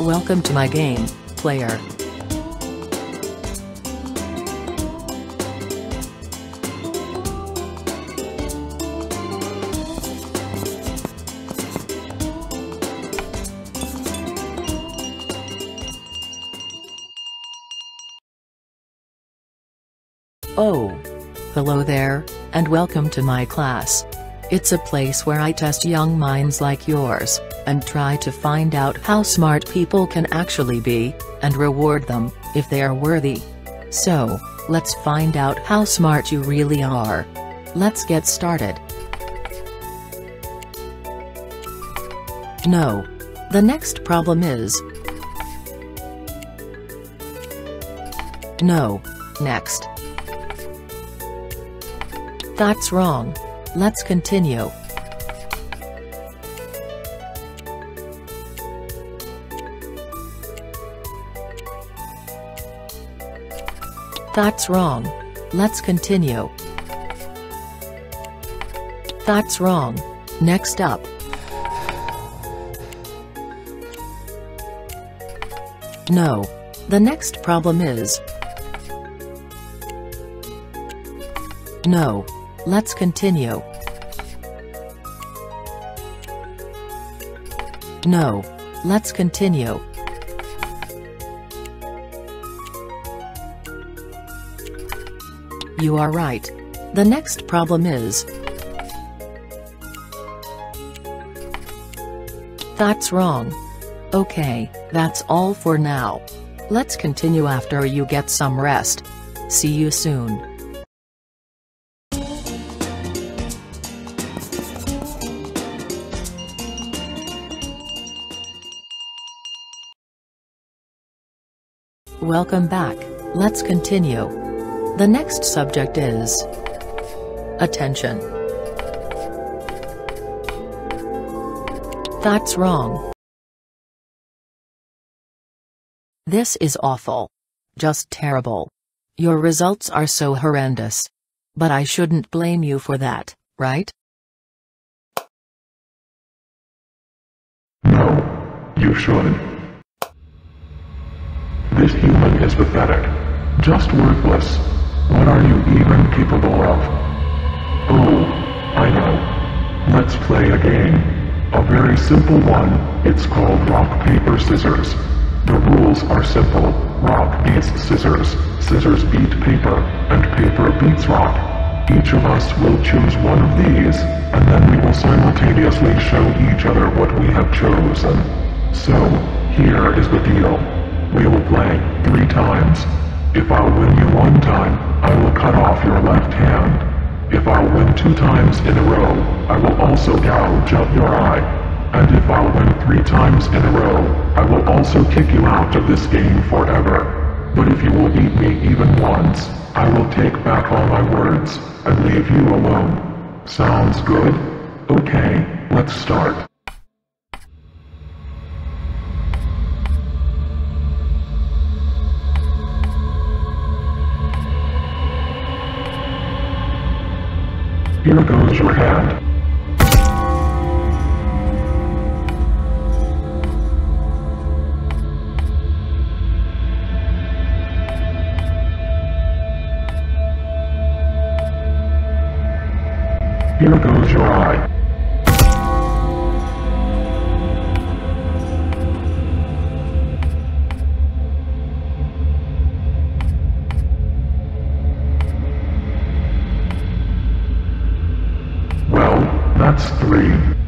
Welcome to my game, player. Oh. Hello there, and welcome to my class. It's a place where I test young minds like yours, and try to find out how smart people can actually be, and reward them, if they are worthy. So, let's find out how smart you really are. Let's get started. No. The next problem is No. Next. That's wrong. Let's continue. That's wrong. Let's continue. That's wrong. Next up. No. The next problem is No. Let's continue. No. Let's continue. You are right. The next problem is That's wrong. Okay, that's all for now. Let's continue after you get some rest. See you soon. Welcome back, let's continue. The next subject is Attention. That's wrong. This is awful. Just terrible. Your results are so horrendous. But I shouldn't blame you for that, right? No, you should. This is pathetic. Just worthless. What are you even capable of? Oh, I know. Let's play a game. A very simple one, it's called rock, paper, scissors. The rules are simple. Rock beats scissors, scissors beat paper, and paper beats rock. Each of us will choose one of these, and then we will simultaneously show each other what we have chosen. So, here is the deal. We will play three times. If I win you one time, I will cut off your left hand. If I win two times in a row, I will also gouge out your eye. And if I win three times in a row, I will also kick you out of this game forever. But if you will beat me even once, I will take back all my words, and leave you alone. Sounds good? Okay, let's start. Here goes your hand. Here goes your eye. That's three.